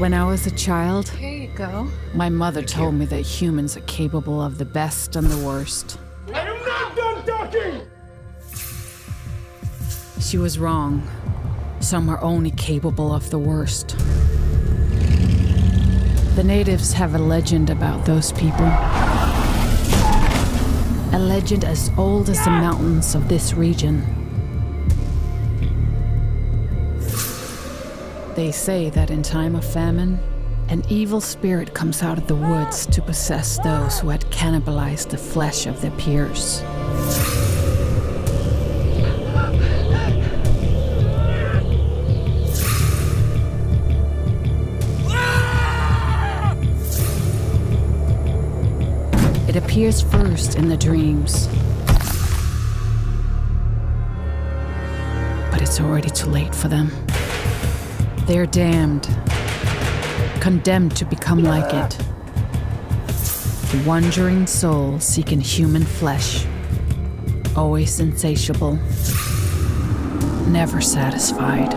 When I was a child, Here you go. my mother told me that humans are capable of the best and the worst. I am not done talking! She was wrong. Some are only capable of the worst. The natives have a legend about those people. A legend as old as the mountains of this region. They say that in time of famine, an evil spirit comes out of the woods to possess those who had cannibalized the flesh of their peers. It appears first in the dreams. But it's already too late for them. They're damned, condemned to become like it. Wandering soul seeking human flesh, always insatiable, never satisfied.